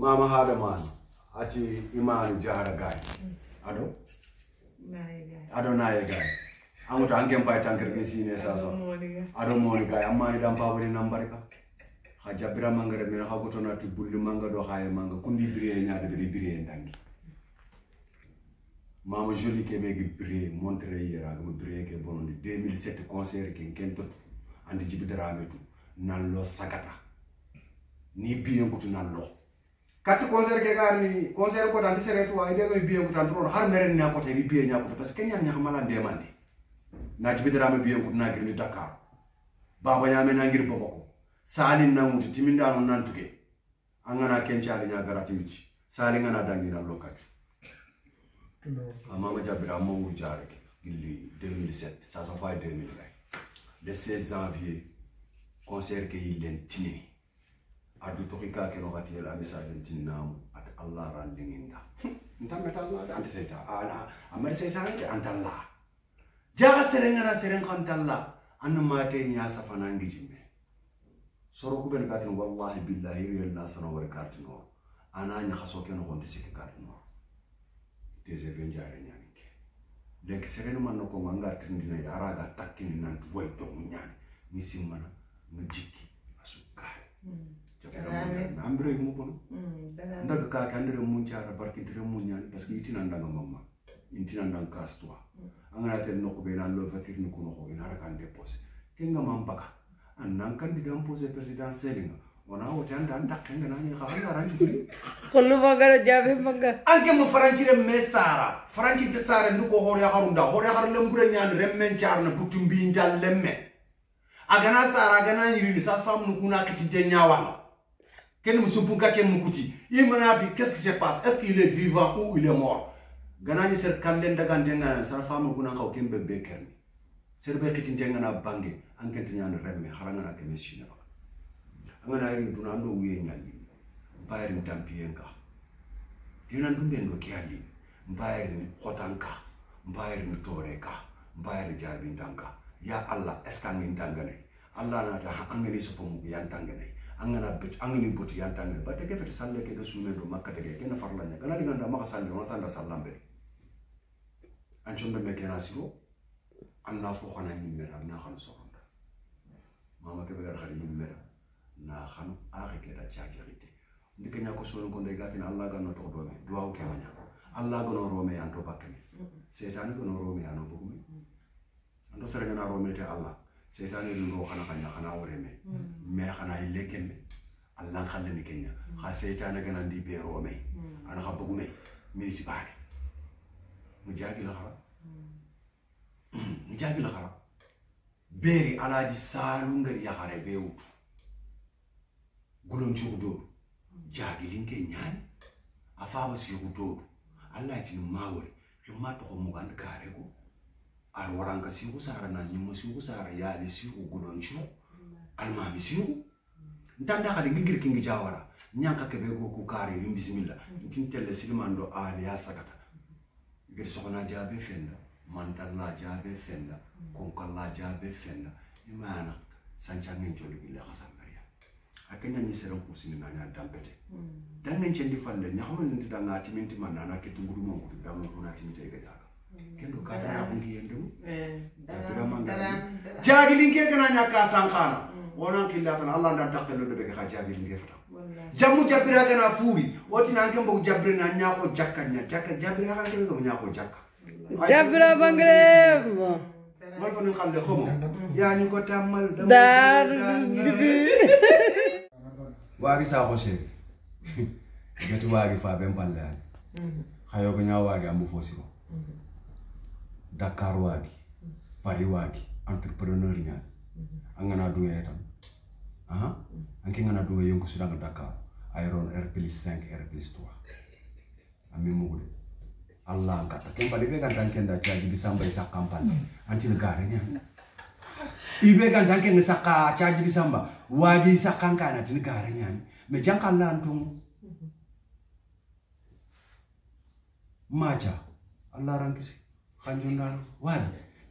mama haɗa man ati imani jahara gay aɗo aɗo naye gay angoto anken pay tankerge sine saso aɗo moni gay ammani ɗan pawoni nambarka ha jabbira manga re min ha gotonati bulli manga ɗo haye manga. Kundi biriye ñadegede biriye dangi mama joli ke ɓe gi biriye montere yiyeragama biriye ke bonode 2007 concert ken ken totu andi jibidarame tu nanlo sagata ni biyen kutu nanlo kati concert ke gari concert ko tan disere to ayde ko biye ko tan to har meren nya ko tan biye nya ko parce que nya nya mala de mande na jibi dara me biye ko na girni dakar baba nya me na ngir bobo sali na muti timinda non nan tuke angana kencha nya garati uchi sali ngana dangira lokaju amama jabira mongu jare gilli 2007 saison fa 2020 le 16 janvier concert ke yilen tinini adu to ka ke no gati la message tinnamu at allah randinginda ntambe ta allah ante seta ala amar seta ante antalla jaga serengana sereng kantalla anna mate nya safana ngijimbe soro ku ben katin wallahi billahi yel na sana war kartin no ana nya khaso ke no gonde sik kartin no des even jare nyani ke. Lek seren man no ko manga trindina ya araga takkini nan boy to nyani mi simmana mi jikki asukare ambire mu bono ndaga ka kandire mun cara barki dire mun nyani parce que itina ndanga mamma intina ndanga kastwa angana tel no ko be nan lo fatir ni ko no ko ina kan depose kenga mampaka annan candidat posé présidentiel nga wona wote anda anda kenga nani xa anda ran juguri kullu magara jabe maga anke mo farancire me sara faranci te sara ndu ko hore haru nda hore haru lembure nyaan remmen charna butum bi njal lemme agana sara agana yiri ni sa fam nu kuna kiti de nyawala qu'est-ce qui se passe? Est-ce qu'il est vivant ou il est mort? Gana ni ser kallen daga ndenga sa fam kuna kaw kembe be kerni ser be kiti ndenga na bange ankenti ñaan remme harangana keme sina baka angana irin duna ando wiye ñalli mbayirin tampiyen ka dinan dumbe ndo kiyali mbayirin hotan ka mbayirin tore ka mbayiri jarbindan ka ya allah est ce que angin dangane allah nata ha angani sopo mu yan dangane angana bet angani boti yan dangane batte ke fete salle ke ga sumen do makka de ke na farla nya kana dinga maka salle on tanda sallambe an chombe me kena siro anna fo khana nyimmera na khana soronda mama ke be gar khali nyimmera na khanu akhe ke da chakirite ndike nya ko sonu ko ndey gatina allah ga no to do me duwa ke manya. Allah ga no rome yan to bakke setan ga no rome yan to bugumi ando sere na rome te allah setane nungo kana kanya kana oreme me mm. kana ilekeme allah khalle ni kenya. Mm. Kha setane kana ndi bero me mm. ana kha bugume mini ci baane. Mu jagi la mu jagi la khara alaji salu ngari ya khare wutu. Gulon ci wudo jagi linke nyaani afa wasi wudo allah ci mawol ma toxo mo gan ko ar waranka siiku sara na ñimmo siiku sara yaali siiku gulon ciu almami siiku ntanda xadi ngi ngir kingi jawara. Ñanka kebe ko ku kaare rim bisimilla ntin telle silman do aali ya geti soxona jaabe fenda mantalla jaabe fenda konkalla jaabe fenda. Imayana sancangin joligille xasamberiya akenya ni seren kusini na nya dampete dangen cendi falle nyahama ninti danga timinti manna na kitu ngudu mo ngudu damu kuna timite ga kendo ka fara bungi yende mu Jabira manga jagi linke kana nya ka sankana wonan killa tan allah ndan takkelo de be ka jagi linke fata jammu jabira kana furi woti nan kembo jabira na nya ko jakka nya jakka jabira kana kembo nya ko jakka jabira bangre mal fa ni xalle xomo ya ñu ko tamal dar waagi saako seeri gati waagi fa ben palle ani hayo ko nya waagi amu fo siko dakar waagi paris waagi entrepreneur nya angana duwe tam. Aha. Anki ngana duwe yonko sudanga dakar. Ayron r plus 5 r plus 3 ami mugude allah ka ken bali be kan tan kenda caji bisamba isa kampanye antil gare nya ibe kan tan ken saka caji bisamba wagi isa kankana tin gare nya me jankal lan tung maja. Allah rankisi Kanjondal, Wad,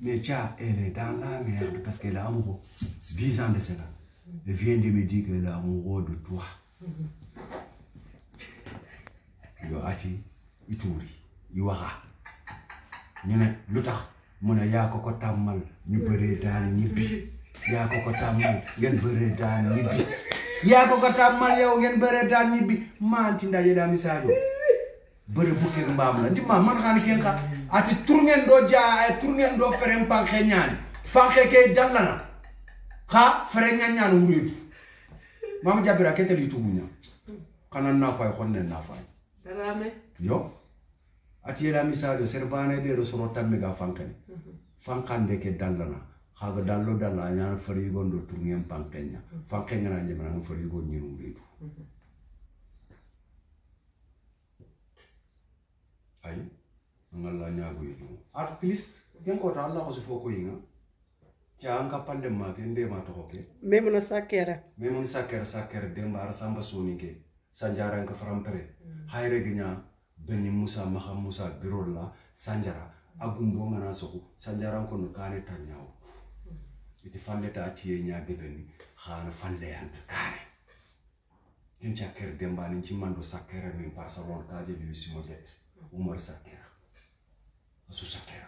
Necha, elle est dans la merde parce qu'elle a amoureux. 10 ans de cela. Elle vient de me dire qu'elle est amoureuse de toi. Yo ati, ituri, iwara. Nene, luta, mona ya koko tamal, ñu bëré daan ñibbi. Ya koko tamal, ngeen bëré daan ñibbi. Ya koko tamal yow ngeen bëré daan ñibbi. Man ci ndaje da misaajo. Bëre bu kek mbaam la, di ma man xani kenka? ati turgen ɗo ja eh, ay do ɗo feren panke ñaani fanke ke dallana ha feren ña ñaani wureetu mama jabira keteli tuguña kanan nafaye honnen nafaye yo. Ati yela misajo servane ɓeeɗo soro tamme ga fankene fankande ke dallana haga dallo dalla a ñaana farigon ɗo turgen pankeña fankegana jemananga farigon ñin wureetu mhm. ayi. Ngalla ñaago yi at least ken ko ta Allah ko si foko yinga ca an ka palle ma ke ndema to ke Memuna sakera. me mun sakker sakker demba ara samba soni ke sanjara ka farampere hayre gnya beni musa maha musa birolla sanjara. Agumbo ngana soko sanjara ko no kane tanyaw iti falle ta tiye nya gebeni khana falle yan kane. Ken sakker demba ni cimando sakkere min barcelone kaje bi simojet umar sakkera susataya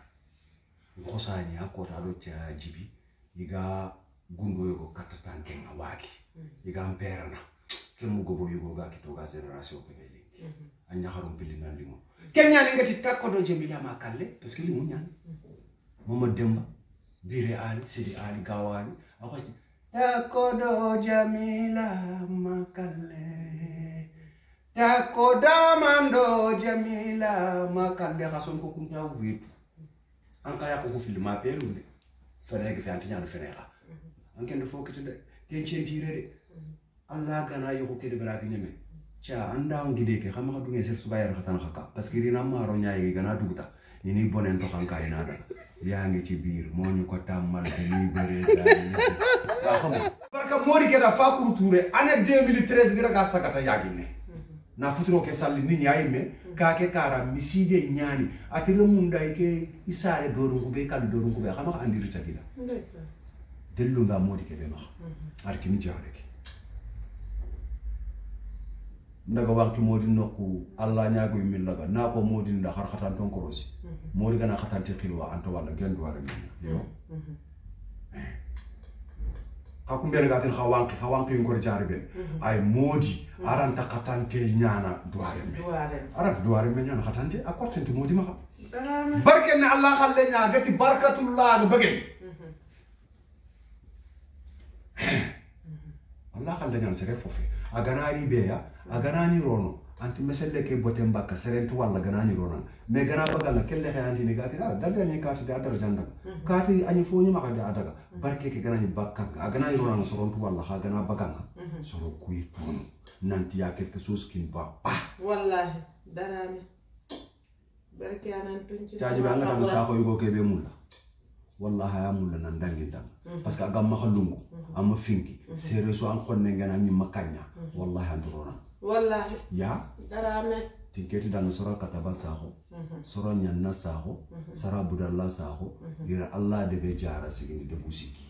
nkosanya kotalo ca jibi iga gundo yogo katatan kenga waki mm-hmm. iga mperana kemu gobo yugo ga kitoga generation kebe lingi mm -hmm. anya harum pilina lingo mm -hmm. kenya linga titta kodo jemila makalle parce que lingo nyani. Mm-hmm. Mama demba. Bire ali sidi ali gawani akwati takodo jamila makalle takko damanɗo jamilama kamɓe xa son ko kumña wiitu an ka yako hufilima pelunde. Fenege fe antiñano fenexa an kende fo kete de ken centire de. Allah gana yoxu kede berake ñame ca andaw ngide ke xama xa dunge ser suga yar xatan xa ka parce que rina maro ñayege gana duguta. Nini bonen to xan ka ina daga yaangi ci biir moñu ko tammal ke ni bere da xamu barka mori ke da fakuru touré année 2013 gira ga sagata yagine. Na futuro ke salli ni nyaay me ka ke kara miside nyani. Atire munda ke isare dorun be kal dorun be xama andiri tagila dellu nga modi ke be ma ar kini jare ke ndaga wanki modi nokku alla nyaago min laga na ko modi nda har khatan ton korosi modi gana khatan te khilwa anto wala gen do wara yo kakum bere gatin hawanki hawanki ngor jaribe ay moji aran ta katante nyana duare me aran duare me nyana katante akorten to moji maka barke ne allah khalle nya gati barakatullah bage allah khalle nya sere fofe aganari beya aganani rono anti meselle ke botem bakka serentu walla ganani rono me gana bagalla kelle he anti ni gati ah darja ni kati da darja ndak kati ani fo nyima kada adaga barke ke ganani bakka a ganani rono sorontu walla ha gana baganga soro kuyi tun nanti ya quelque chose qui ne va pas Wallahi. Darame. Barke anan tunci. caji be anga tan sako yugo ke be mulla. Wallahi ya mulla nan dangi dang. Parce que agam mahalungu amma finki sere so an khonne ngana ni makanya wallahi androna Wallahi. ya? Darame. tinketi danga sora kataba saho sora nyanna saho sara budalla saho ira allah de be jara sigini de busiki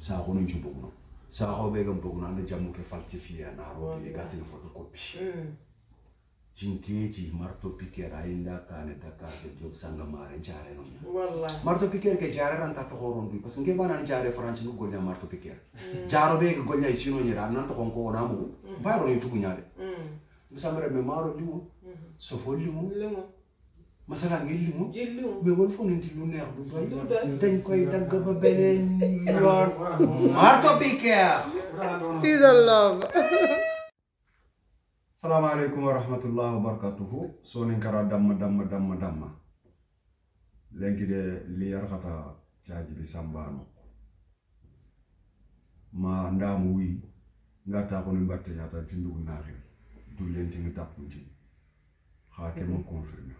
saho nun chumbuguno saho be gam buguno ande jamu ke falsifier na rodi e gatini photocopy tinketi marto piquer ayinda kane dakar ke job sanga mare jare no Wallahi. marto piquer ke jare ranta to horon bi parce que ngeba jare france nu golnya marto piquer jaro be ke golnya isino nyira nan to konko na mu bayro ni tugu nyaade Mm. musamere me maro limu sofo limu Lungo. masala ngi limu Jillu. mais wol fo nti lu neex du doy dañ koy dagg ba beneen yoon marto piquer Peace and love. Salaamaaleykum wa rahmatullah wa barakatuhu sonin kara damma damma damma damma. Lenki de li yarhata caaji bi sambano ma ndamu wi ngatta ko ni mbatte ñata tindugu naaxiri dullentini tappuntini xa ke ma confirme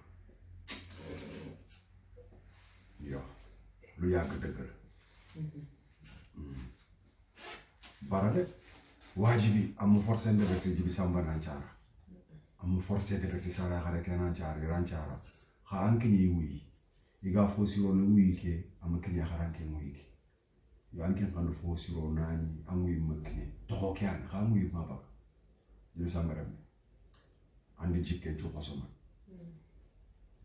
yo lu yàgg dëgg la bara de wajibi amma forcé ndebete jibi samba nan cara amma forcé debete sara xare ke nan cara ran cara xa an kiñi wuyi. Iga fo siro ne wuyi ke amma kiñe xaran ke wuyi ke. Yo an ken xandu fo siro nani an wuyi ma kiñe toxo ke an xa an wuyi ma bak jibi samba rem andi jikken cu kosoma.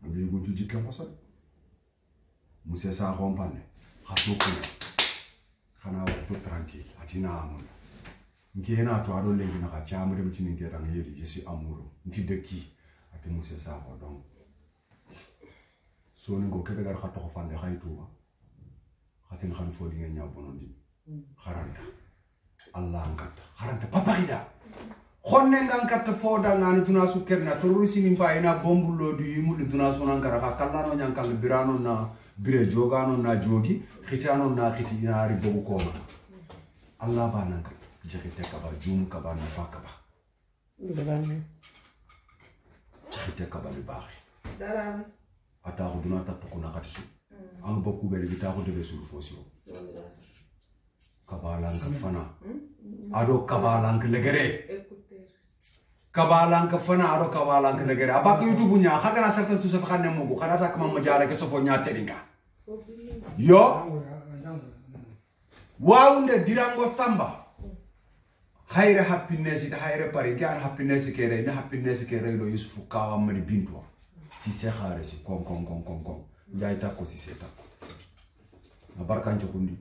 Andi yugun cu jikken koso muse saxon panne xa to kuna xana waxtu tranquille atina amul nkena to aɗo lengi naxa camu dem tinin ke dang yeli je suis amoureux nti dekki ate muse saxo donc soni ngo kebe gar xa toxo fande xay tuba xatin xan fo dinga ña bonondi xaranta allah nkatta xaranta papaxida xonne ngan katta foda ngani tuna su kerna. Terroriste ni mpa ina bombulo du di tuna sunan kara ka kallano nyan kal birano na bire jogano na jogi khitano na khiti ina ari bogu koma. Allah ba jekite kaba jum kaba na fa kaba jekite kaba ni Darame. ata ko duna tatto kuna kati su an bokku be gita ko debe su fosio Wallahi. kabalanka fana. Ado kabalanka legere Écoutez. kabalanka fana ado kabalanka legere abak youtube nya khagana sartan su safa kanne mugo kada ta kama ke sofo nya teringa yo. Wawunde dirango samba hayre happiness ita hayre pari ke an happiness ke re ne happiness ke re do yusufu kawa mani bintwa si se khare si kon kon kon kon kon njay takko si se takko na barkanco kundi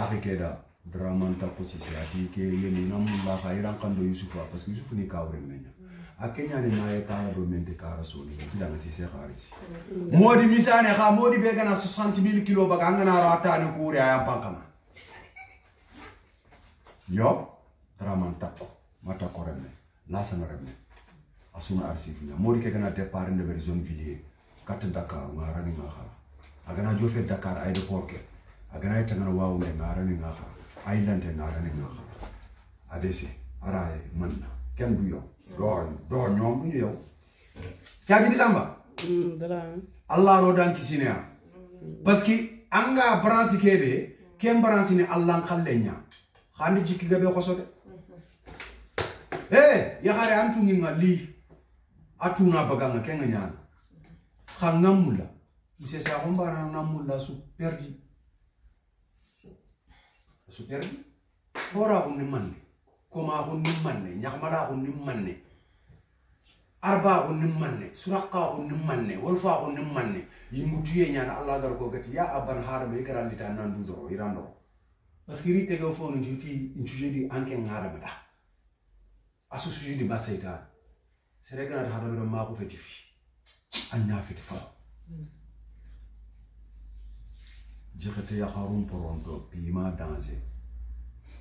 axe ke da draman takko si se ati ke yeni namulla xa iran kando yusufu parce que yusufu ni kawre menya a keñani naye kala do mente kara soni tidanga si se xare si. Modi misane xa modi be gana 60 000 kilo baga angana ro atani kuure ayan pankana yo draman takko ma takko remme lasana remme. Asuna arsifu nya modi ke gana départ nde ber zone villiers katta dakar ngarani nga xara agana jofe dakar aéroport ke agana tangana wawunde ngarani nga xara ngarani nga xara adese araye manna ken du yow do do ñom du yow cagi bisamba Mm, Drame. allah no dan kisineya parce que anga branche kebe ken branche ni allah khallenya khandi jikki gabe eh ya khare antu ngi ngali atuna baganga ken nyana khangamula. Muse sa gombara namulla su perdi su perdi hora ko ni manne koma ko ni manne nyakmala ko ni manne arba nim manne suraka ko nim manne wolfa nim manne yimutuye nyana allah gar ko gati ya aban harama ikara lita nan du doro irando parce que rite go fo no juti injuje di anke ngara bada asu suju di basaita sere gana hado do ma ko feti fi anya feti fo jekete ya harun poronto pima danger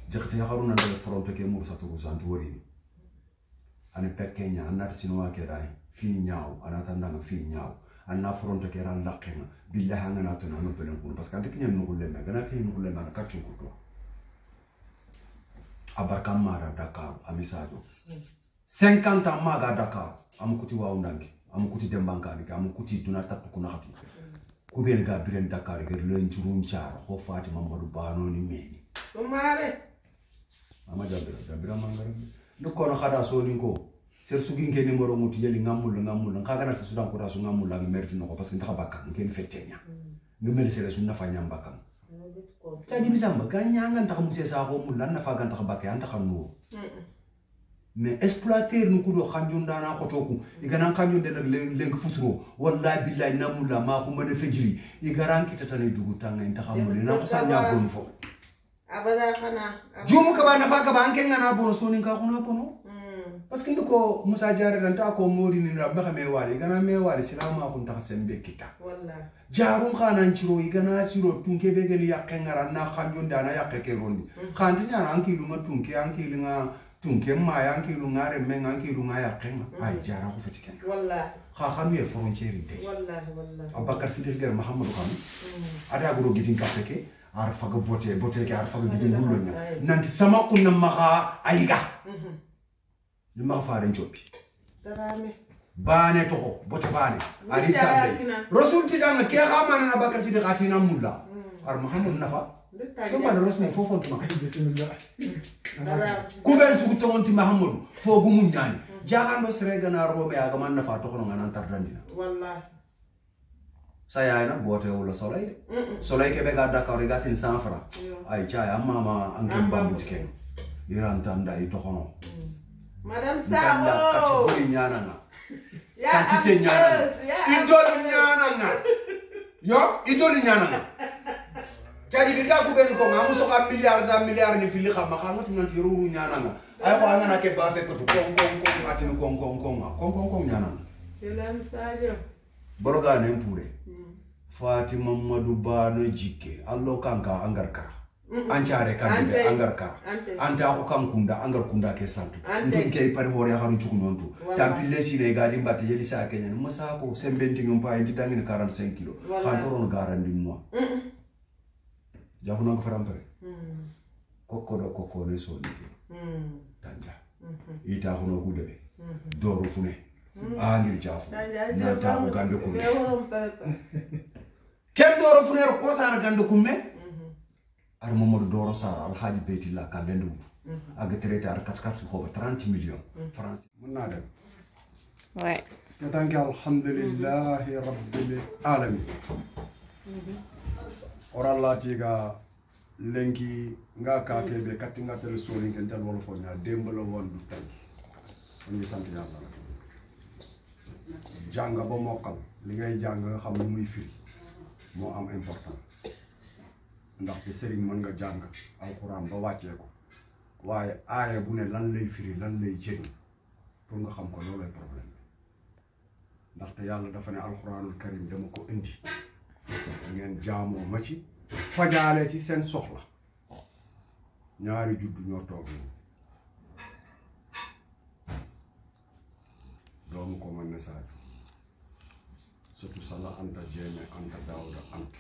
jekete ya harun ndale poronto ke mursa to santu wori ani pekkenya anata sinuwa ke dai fi nyaaw anata ndanga fi nyaaw anna foronto ke ran laqenga billahi ngana to no belen kun parce que ante kinya no gulle me gana ke no gulle man katu ko abarkan maga dakar amisajo. Hmm. 50 ans maga dakar amukuti waundangi amukuti dembankanike amukuti duna tappi kunahati hmm. kubeni ga biren dakar ger lencurun cara ho fati mamadou banoni meni. Sumare ama jambira jambira mangara ndu kono hada sonin ko ser suginke numéro mutu yeli ngamulla ngamulla nkagana sesudan kotasu ngamulla ngi merti noko parce que ntaha bakkan nkeni fettenya hmm. ngi sere sunna fa nyam bakkan taji bisamba ganya nga ndaka muse sa ko mul na fa ganta bakka anta khanu mais exploiter nu kudo khanjunda na khotoku igana khanjunde nak leng futuro wallahi billahi namulla ma ko mane fejri. Igaran kitatani dugu tanga inta khamul na ko sanya gon fo. Abada kana. jumu ka ba na fa ka ba anke ngana bono soni ka kuna bono Mm. Parce que ndiko musa jare dan ta ko modi ni rabba ka me wali gana me wali silama kun ta sembe kita jarum khana ciro igana siro tunke be gani yakke ngara na khanjon dana yakke ke rondi khanti nyana anki lunga tunke anki lunga tunke ma yanki lunga re men anki lunga yakke nga. Ay jara ko fetiken Wallahi. kha khanu ye frontiere te Wallahi. Wallahi. abakar sidik der mahamadou khanu Mm. ada goro gitin kafe ke ar faga bote bote ke ar faga gitin gullonya nanti sama kunna maka ayiga. Maka faren Drame. bane toho bote bane. Ari yakina. rasul ti danga ke khamana na bakar sidik atina mulla. Ar muhammad nafa ko bana rasul fofon tuma Drame. kuber sugu tongonti mahamadou fogu jagando serega na robe aga man nafa to kono ngana tardandina saya na bote wala solay de Mm-mm. solay ke be ga dakar ga tin sanfra ay chaya mama anke Amba bambuti fuko. ke iran tanda i to kono madam sabo. kategori nyana na ya kantite nyana na idoli nyana na yo idoli nyana jadi bida ku beni ko ngamuso ka miliar da miliar ni fili kama kama tu nanti ruru nyana na ay ko anana ke bafe ko to kong kong kong atin kong kong kong ah. kong kong kong nyana na yelan sajo boroga ne mpure. Mm. Fatima madu bano jike. Allo kanka angar kara ancare kandi be Ante. angar kara anta ko kan kunda angar kunda ke santu. Ante. ke pari hore harun cuku nontu. Tampille sine gadi mbatte yeli sa kenya. No masa ko sembenti ngum pa indi dangini 45 kilo. Wala. kan toron garandi mo jafuna ko farampere Mm. kokko do kokko ne so ni Mm. tanja. Mhm. ita hono kude be doro fune. Angir jafu. Na ta ko gande kumme kem doro funero ko sara gande kumme. Ar mamadou doro sara alhaji beytilla ka lende wutu Mhm. aga traité ar kat kat ko 30 millions francs mun na dem Ouais. ketanke alhamdulillahi rabbil alamin. Ora latiga lenki nga ka kebe katti nga tere soni ken tan wala fo nya dembalo won du tay ñu ngi sant yàlla nag jàng ba mokkal li ngay jàng nga xam muy firi moo am important ndaxte sëriñ mën nga jàng alxuraan ba wàccee ko. waaye aaya bu ne lan lay firi lan lay jëriñ pour nga xam ko loolay problème bi. ndaxte yàlla dafa ne alxuraanul karim dama ko indi. ngeen jaamoo ma ci fajaale ci seen soxla. ñaari juddu ñoo toog nii. doomu ko mën na saaju surtout sala anta jeeme anta daawda anta.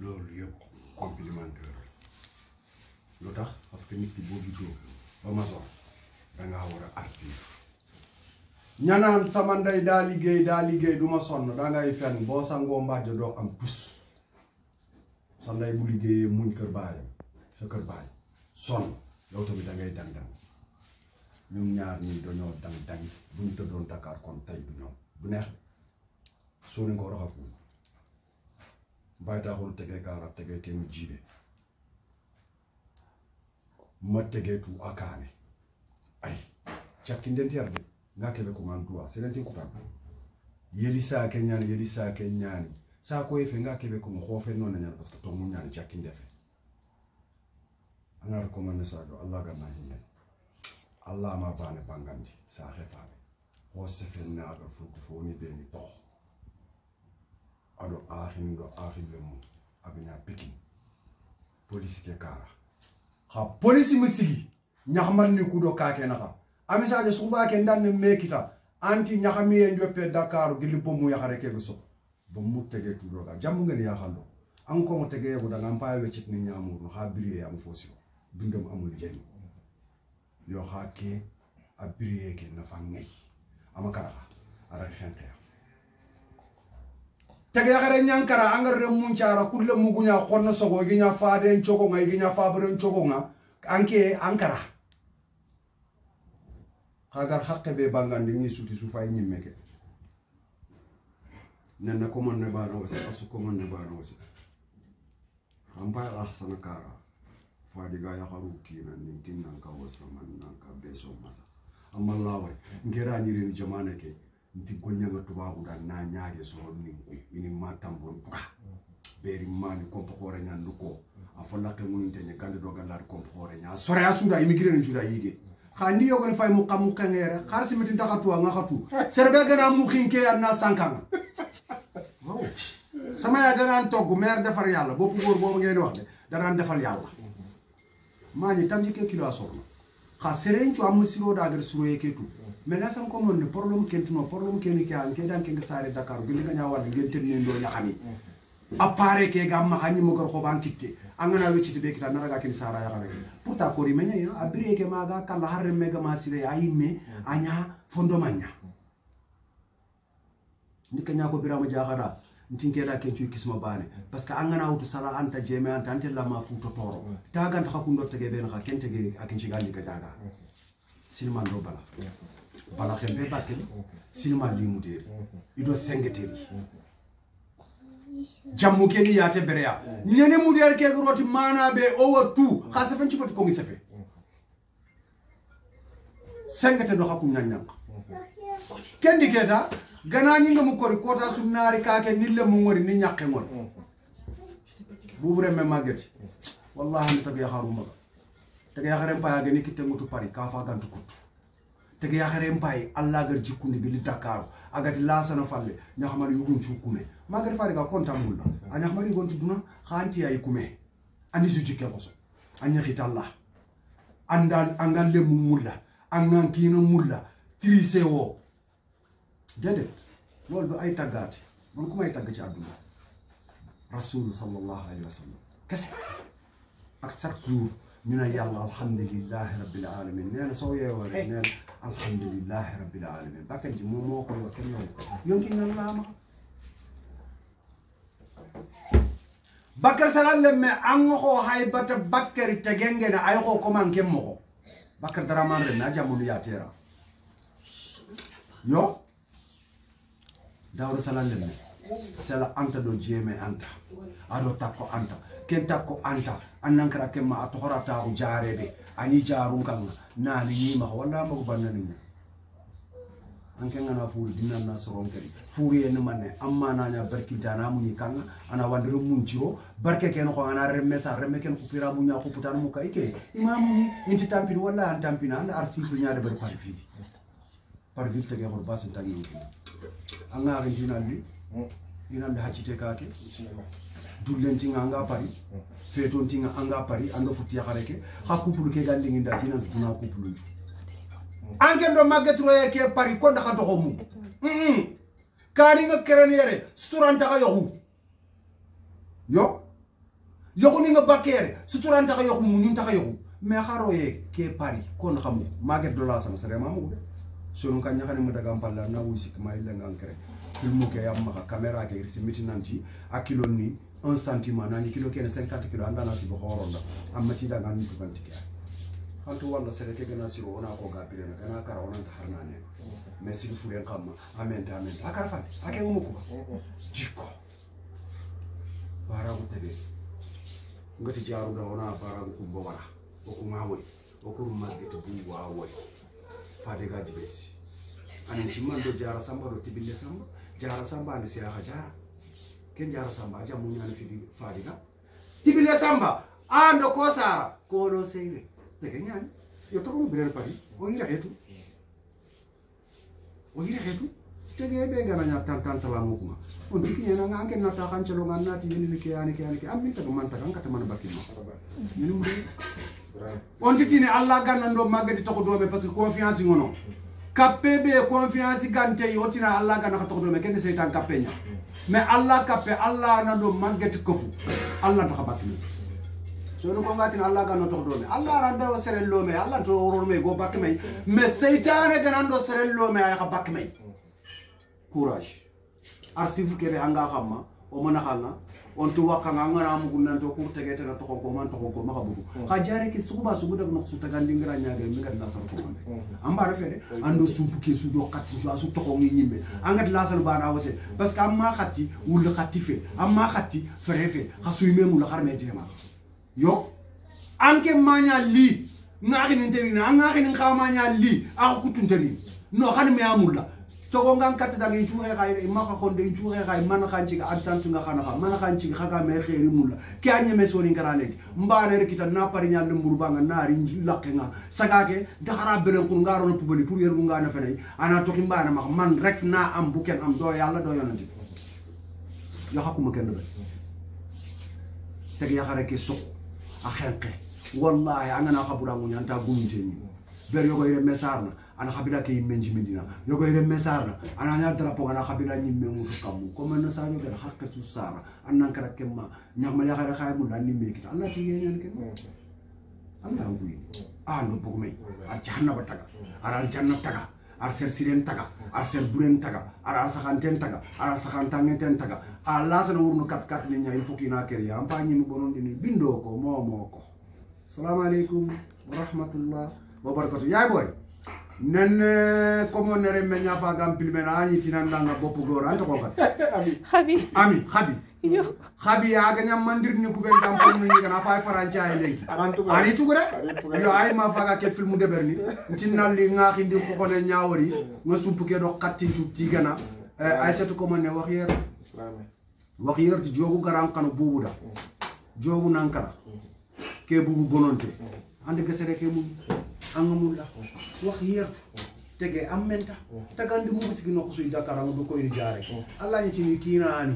loolu yëpp complémentaire lu tax? Parce que nit ki boo juddoo ba masor dangaa war a artir. Ñanaan sama ndey daa liggéey daa liggéey du ma sonn dangay fenn. Boo sangoo mbàjj doo am tus sa ndey bu liggéeyee muñ kër baayam sa kër baay. Sonn yow tamit da ngay dang dang ñun ñaar ñii dañoo dang dang bu ñu tëddoon Dakar kon tey du du neex soo ni ko baytaxul tege kara tege kem mu jibe. Ma tege tu a kane ay cakkindentiyar de nga kebe kuman duwa sedentin kutan yeli sa ke ñani yeli sa ke ñani sa ko efe nga kebe kuma xofe non na parce que tomu ñani cakkinde fe. Anar ko man sa do allah ga na hinne allah ma bane bangandi sa xefane ho sefen na ga futu fo ni be ni tox aɗo ahin ɗo ahille mum aɓena pikin polisi ke kara. Ha polisi mi sigi? Ñahmanni kuɗo kake naha amisaje suɓake danne mekita anti ñahamiye joppe dakar gilli bommu yahare keɓe so bommu tege tuɗoga jambugeni yahallo an komo tegeyego daga an pawe weccitni ñamuru ha biriyeyamo fosio dundemo amul jani yo ha ke a biriyeke nafa gayi ama karaha aɗa henkeya tege yaxare ñankara angar re mun cara kulle muguña xonna sogo giña faden cogo nga giña fabren cogo nga anke ankara. Xagar xaqe be bangandi ngi suti sufay ñimmeke nenne commande ne bana wasi asu commande ne bana wasi. Xampay ahsana kara. Fadiga yaxaru kina nin kin nanka wasaman nanka beso masa. Amma lawai ngera ñireni jamane ke nti gonñanga tubabuɗa na ñaari sohol nin ini matambon puka beri mani kompo hoore ñandu ko a follake muninteñe gande do gallade kompo hoore ña soreya suuda immigré ne cuuda yiige xa ndi yogone fay mu xa mukkengere xar simitinta xa tuwanga xa tu serbe gana mukhinke anna sankanga. Samaya danaan togg maire defar yàlla boppu góor boobu ngeen wax de danaan defal yàlla maañi tamji ke kilo a sorna xa serencu a musiro dagar suroye ke tu mais la sam ko mon problème kentuno problème keni ke an kedan ke sare dakar. Gilli nga ñawal ngeen ten nen do ñaxami appareil ke ga ma xani mo gor ko ban kitte angana wecciti be kita naraga ken sara ya xana pourtant ko rimenya ya abire ke maga kala harre mega ma sire ayimme anya fondo manya ndika ñako birama jaxada ntinkeda ken cuy kisma bane parce que angana wutu sala anta jeme anta ante lama futo toro tagant xa kundo tege ben xa kente tege akin cigali ga jaga silman do bala bala xempe parce que silma limuderi. Mm-hmm. Ido sengeteri. Mm-hmm. Jammu keni yate bereya ñene mm-hmm. muderi keke maana be owa tu. Xa sefen cifati kongi sefe. Sengete do xa kuñañanga kendi keta ganañinga mu kori kota sumnari kake nille mu ngori ni ñakke ngori. Buburemme mageti. Wallahi yaxaru maga yaxarumaga taga yaxaren payageni kitte ngutu pari ka gantu kuttu tege yakare mpayi allagar jikkunde gili dakkaru agati lasana falle ñahamari yuguncu kume magati fari ga kontambulla a ñahamari yugontu duna hantiyayi kume. Anisu jikke koso. A ñakitalla anda angan lemu mulla angan kino mulla trise o dedet lol do ay taggate man kumay tagg ci aduna rasul sallallahu alaihi wasallam kesse ak chaque jour. Ñu ne yàlla alhamdulillahi rabbil alamin nee na soo yeewoo rek nee na alhamdulillahi rabbil alamin bakkan ji moom moo ko yor kenn yow yonki nan laama bakkar sala lemme an ko hay bata bakkari tegengene ay ko koman ken mogo bakkar daraman remme a jamunu yatera yo dawdo sala lemme sela anta do jeme anta aɗo takko anta ken takko anta. Annankara kemma a tohorataku jarede ani jarun kanga. Nani ñimaha walla mbago bannanina anke ngana fuuri dinanna soron kadi fuuri enne manne. Amma naña barkintana muñi kanga. Ana wandiro munciro barke ken ko ana remme sa remme ken kupira muña kuputana mu kay ke inti tampini walla an tampina anda ar sifle ñade bari par ville par ville tege hol basin tan ñonki anga ko jinalli haccite kake dullentinga anga pari fetontinga anga pari ando futti yakareke ha couple ke gallinginda dinan duna couple ju anken do maggetroye ke pari ko ndaka doxo mu kani nga keren yere suturantaka yoxu yo? Yoxu ni nga bakke yere suturantaka yoxu mu ñun taka yoxu mais xaro ye ke pari ko ndaka mu. Maget do la sama sere mamu de sonu kan ñaxane mu daga palla na wu sik may lenga kere filmu ke yam maka caméra ke irsi mitinanti a kilo ni un sentiment nangi kilo kene 50 kilo anda nasi bohorola amma ci da ngani tukanti kya? Hantu wanda sere ke gana siro ona ko gapire na kana kara ona ta harna ne me sin furen kamma amen ta amen akara fa? Ake umu kuba? Jiko. Bara utebe ngati jaru da ona bara ku kumbo wala o ku ngawori o ku magete bu wawori fa de gaji besi anan cimman do jara samba do tibinde samba. Jara samba ne siya ha jara. Ken samba mu ñani fidi fadiga tibille samba. Ando ko sara ko no seyre tege ñani yo to mo birer pari o hira hetu o hira hetu tege be gana nya tan tan tala ngukuma on dikki ñena nga anken na ta kan celo nga nati yeni li ke yani ke yani ke amin taga man taga ngata man bakki ma ñeni mu on titini allah ganna ndo magati to ko dobe parce que confiance ngono. Kappe be confiance gante yotina allah ganna ko to dobe ken seytan kappe nya mais allah kappe allah na do magati kofu allah ta bakki sono ko ngatin allah ganno to dobe allah rande o sere lome allah to worome go bak may. Mais seytane ganando sere lome ay ka bakki may. Courage. Arsifu kebe hanga xamma o mana xanga on tu wakanga ngana mugu nanto kur tege tena to ko man to ko maka bugu xa jare ke suba sugu dag no su tagan dingra nyaga mi ngat la sar ko mande amba rafede ando sumpu ke su do katti su asu to ko ngi nyimme angat la sal bana wose. Parce que amma khatti wul khatti fe. Amma khatti fere fe. Khasu me mu la xarme tema yo. Anke manya li. Ngaki ni teri na ngaki ni khamanya li. Ako kutunteri no xane me amulla togo ngan katta daga in cuxe xay ma xa xonde in cuxe xay mana xa nciga adtantu nga xana xa mana xa ncig xaga me xeeri mulla ke a ñeme soni ngara legi mbane rekita na pari ñal mburu banga naari laqe nga saga ke daxara beren kur ngarono pubali pour yergu ngana fenay ana toxi mbana max man rek na am bu ken am do yalla do yonanti yo xakuma ken be. Teg yaxare ke sok a xenqe wallahi angana xaburangu ñanta gumite ni. Ber yogoy re mesarna ana kabila ke yimme jimindina yogo ire mesarna. Ana nya drapo ana kabila kamu. Comme na sa yoga hakke su sara. Annan kara kemma. Nyamma ya khara khay mun lanni me kita. Allah ti yenen ke Allah ngui ah no bugu me ar jahanna bataga ar al janna taga. Ar ser siren taga. Ar buren taga. Ar ar sakanten taga. Ar sakantangen taga. Allah sana kat kat il fukina keri ampa nyi bonon dini. Bindo ko momo ko. Assalamu alaikum wa rahmatullah wa barakatuh. Ya boy nan komoon remmenyaa faa gampilmenaa yitin annanga boppu gooraan tokko kan. Habi. Ami habi. habi aga nyammandirni kube ndamponni ni kana fay faranci ay legi ari tugure yo ay ma faga ke filmu de berni tinna li nga xindi ko xone nyaawori nga sumpu ke do xatti ci ci gana ay setu ko man ne wax yer wax yer ti jogu garam kanu bubu da jogu nankara ke bubu bononte ande ke sere ke mu hangamulla wax yerfu tege am menta tagandi mu bisigi noko suy dakar ngu ko yi jare allah ni tini kinani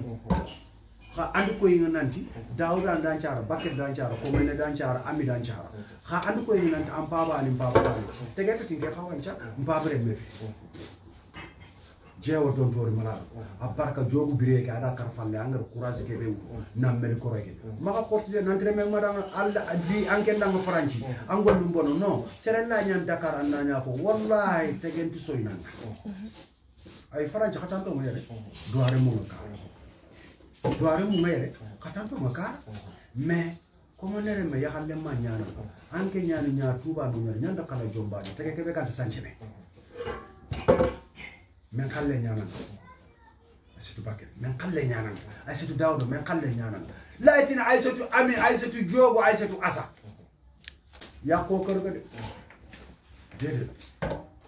ha andu ko yi nanti dawda dan cara bakke dan cara ko men dan cara ami dan cara ha andu ko yi nanti am baba alim baba tege fitin ke hawanca mbabre mefi fi jewo don tori malala a barka jogu bire ke ada kar falle angar courage ke bewu nam mel ko rege maka korti de nantre me madanga alla di anke ndanga franci angol dum bono no. Serella nyan dakar anna nya fo. Wallahi tegenti soynanga ay franci khatanto mo yere? Doare mo ngaka doare mu ngere khatanto ngaka mais comme nere me yahalle ma nyana. Anke nyani nya tuba no nyani nyanda kala jomba tege kebe kanta sanchene min kalle ñaananta aysatu bakke min kalle ñaananta aysatu dawdo min kalle ñaananta layitina aysatu ami aysatu joogo aysatu asa yakko karuka de. Dede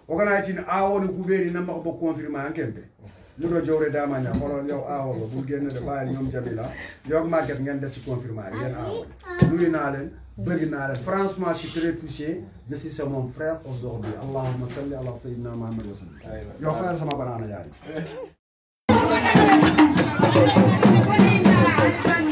o kana tin awoni kuɓeeɗi namma ko bo confirmé an kemɓe luɗo jowre damaña hono yow awolo ɓurguennede ɓawi ñoom jamila. Yog maguet gen dacci confirmé yen awoni nuyi nalen bëgg naa leen. Franchement je suis très touché. Je suis c'est mon frère aujourd'hui. Allahumma salli ala sayyidina muhammad wa sallam. Yow frère sama banana yaay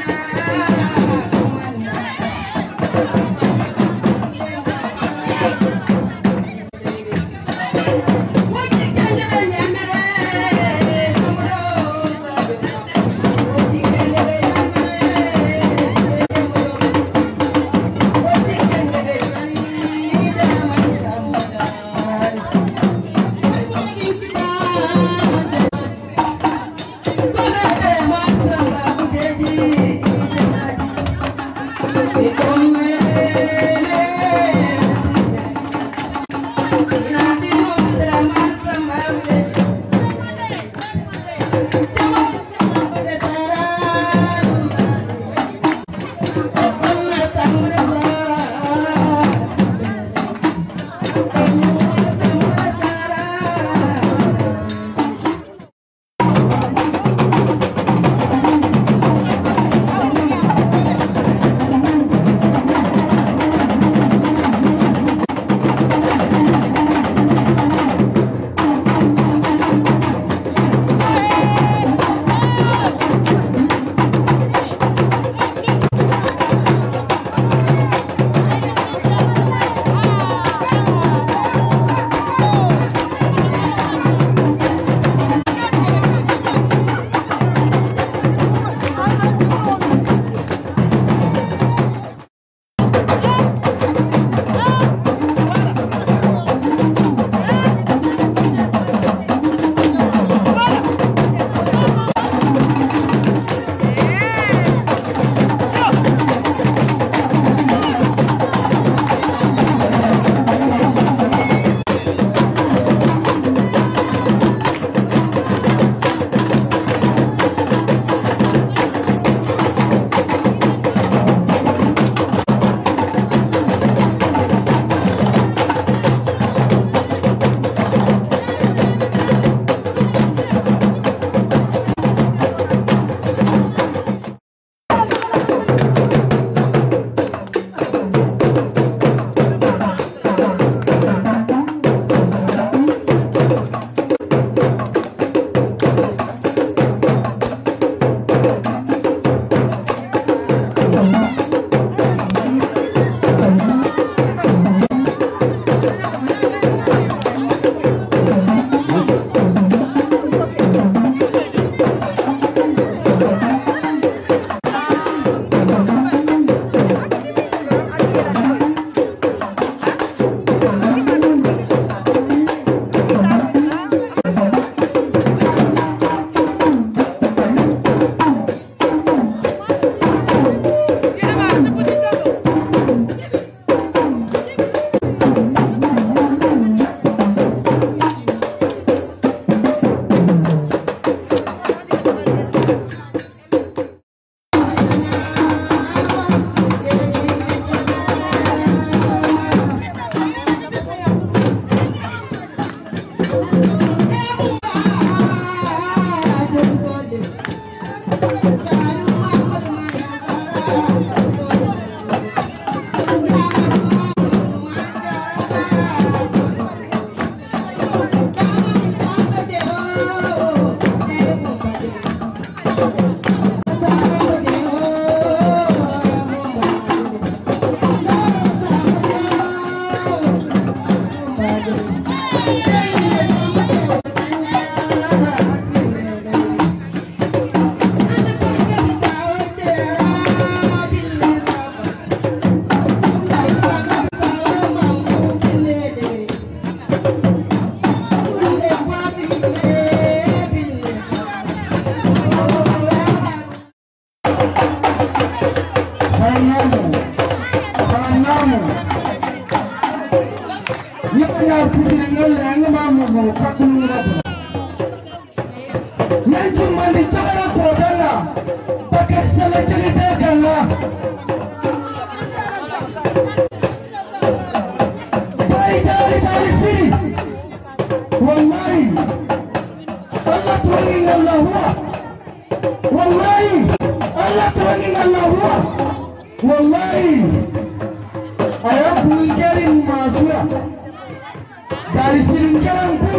Dari sini jalanku,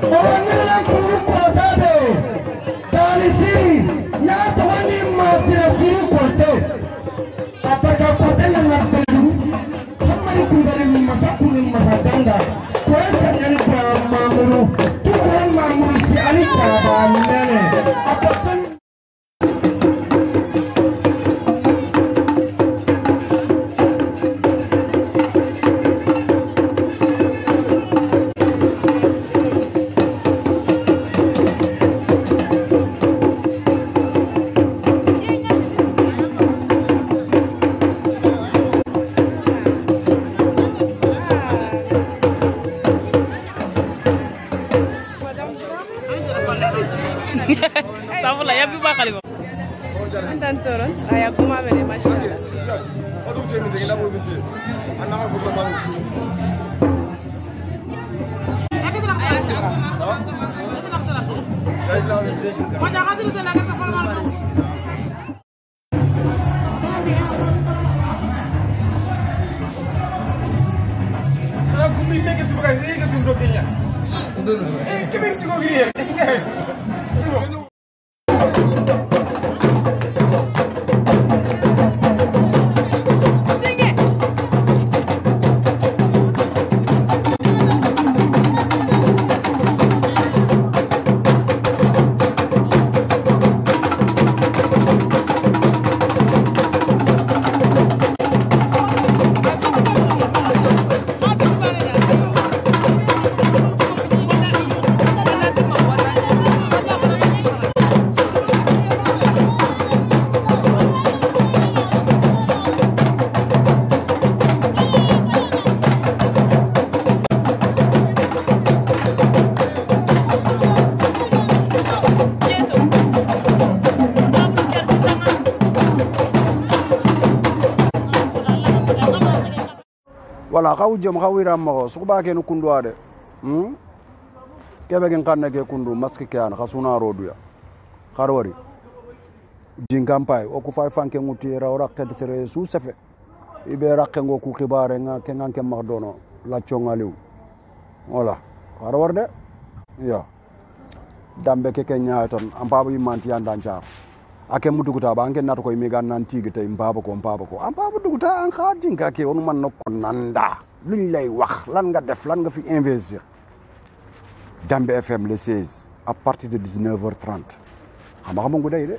orang jalanku. 我讲真的，这个。Wala xaw jom xaw wiram moxo suxuɓa kene kunduwa de hmm? keɓe gen xanne ke kundu masque ke an xa suna roduya xar wari. Jinkan pay o ku fay fanke ŋuti raw raqed sere su sefe. I ɓe raqengo ku xibarenga ke ngan ke max dono lacconga liw. Wala xar war de? Iyo dambe ke ke ñaay ton an mpaɓo yimmantiyan dan a ake muduguta banke nata koy nan nantigi tay mbaba ko mbaba ko an mbaba duguta an haadi ngake wonu man nokko nanda. Luñ lay wax lan nga def lan nga fi investir dambe fm le 16 à partir de 19h30 xama xama nguday de?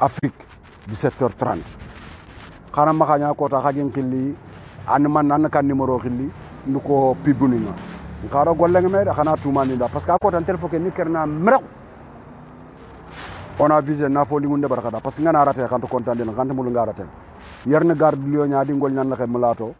Afrique 17h30 xana maxaña kota xagin xilli an man nan kan numéro xilli nduko pibuninga nkaro golleng me de xana tumanida parce que a kotan tel fo ke ni kerna merew wona visé nafoligunde ɓata kata par ce que ganaraten xanto contante en xante mulu ngaraten yerne garde lioñadi ngolñanlaxe mulato